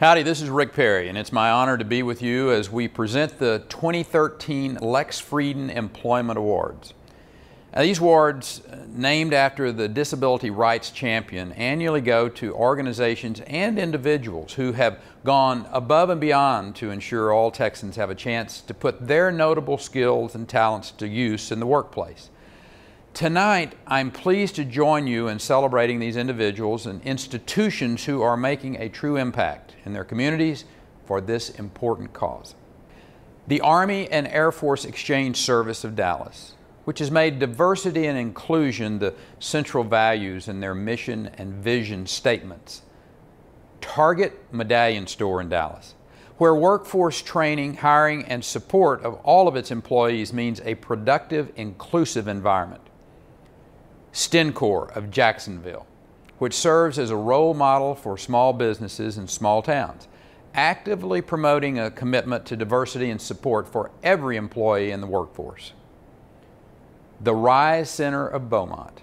Howdy, this is Rick Perry, and it's my honor to be with you as we present the 2013 Lex Frieden Employment Awards. Now, these awards, uh, named after the disability rights champion, annually go to organizations and individuals who have gone above and beyond to ensure all Texans have a chance to put their notable skills and talents to use in the workplace. Tonight, I'm pleased to join you in celebrating these individuals and institutions who are making a true impact in their communities for this important cause. The Army and Air Force Exchange Service of Dallas, which has made diversity and inclusion the central values in their mission and vision statements. Target Medallion Store in Dallas, where workforce training, hiring, and support of all of its employees means a productive, inclusive environment. Stencor of Jacksonville, which serves as a role model for small businesses in small towns, actively promoting a commitment to diversity and support for every employee in the workforce. The Rise Center of Beaumont,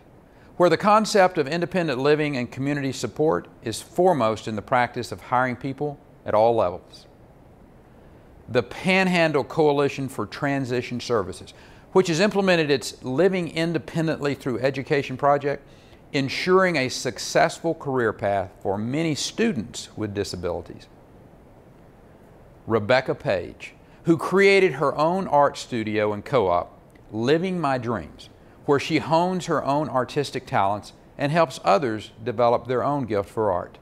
where the concept of independent living and community support is foremost in the practice of hiring people at all levels. The Panhandle Coalition for Transition Services, which has implemented its Living Independently Through Education project, ensuring a successful career path for many students with disabilities. Rebecca Page, who created her own art studio and co-op, Living My Dreams, where she hones her own artistic talents and helps others develop their own gift for art.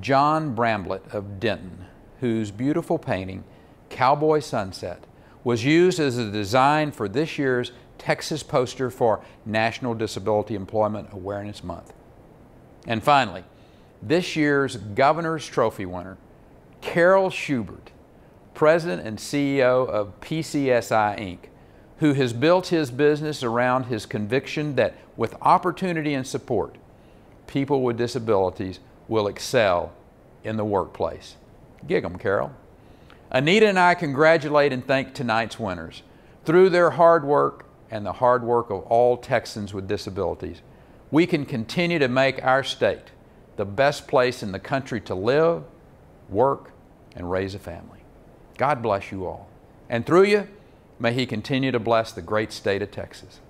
John Bramblett of Denton, whose beautiful painting, Cowboy Sunset, was used as a design for this year's Texas poster for National Disability Employment Awareness Month. And finally, this year's Governor's Trophy winner, Carol Schubert, President and CEO of PCSI Inc., who has built his business around his conviction that with opportunity and support, people with disabilities will excel in the workplace. Gig 'em, Carol. Anita and I congratulate and thank tonight's winners. Through their hard work and the hard work of all Texans with disabilities, we can continue to make our state the best place in the country to live, work, and raise a family. God bless you all. And through you, may He continue to bless the great state of Texas.